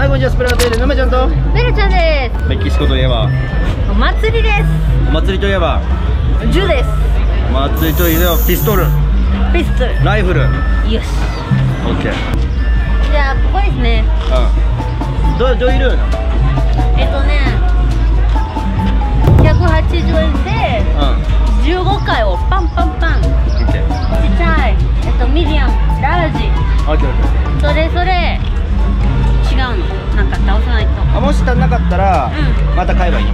はいこんにちはスプラトゥーンでのめちゃんと。ベルちゃんでメキシコといえば。すお祭りです。お祭りといえば。銃です。お祭りといえばピストル。ピストル。ライフル。よし。オッケー。じゃあここですね。うん。どどういるの？えっとね180円でうん。15回をパンパンパン。ちっオッケー。ちゃいえっとミディアムラージ。オッケーオッケー。それぞれ違うのなんか倒さないと。あもし足んなかったら、うまた買えばいいの？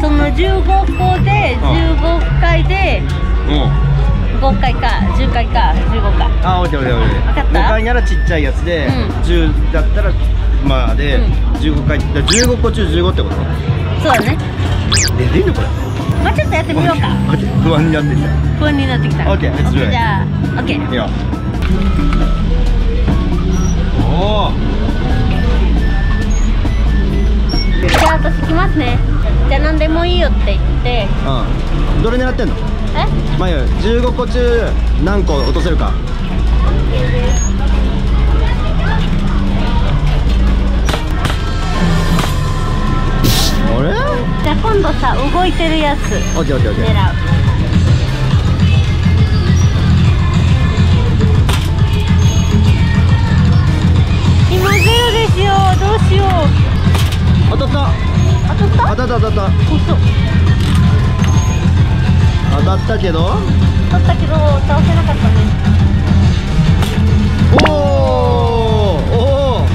その15個で15回でうん。5回か10回か15か。あオッケーオッケーオッケー。わかった？5回ならちっちゃいやつで、うん。10だったらまあで、うん。15回だから15個中15ってこと？そうだね。えでいいのこれ。まあちょっとやってみようか。オッケー不安になってきた。不安になってきた。OK じゃあ OK いいよ。おお私来ますね。じゃあ何でもいいよって言って。うん。どれ狙ってんの？え？まゆ15個中何個落とせるか。あれ？じゃあ今度さ動いてるやつ。オッケーオッケーオッケ狙う当たった。当たったけど？当たったけど倒せなかったねおおおお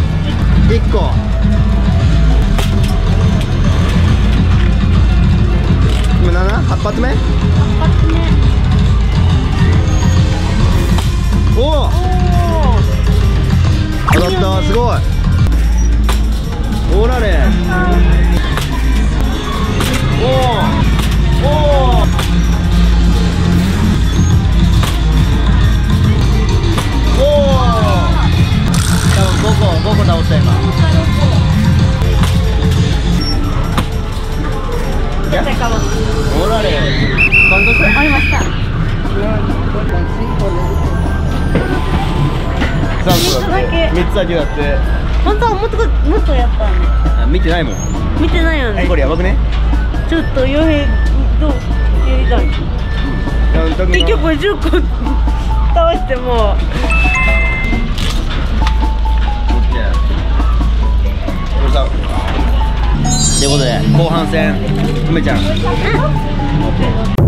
1個。今 7? 8発目？一発目おおおお当たった。すごい。おられバンドしてありました。3三つだけ3つだけやって本当はもっともっとやったねあ見てないもん。見てないよねえこれやばくね？ちょっと傭兵どうやりたい結局10個倒してもということで後半戦梅ちゃん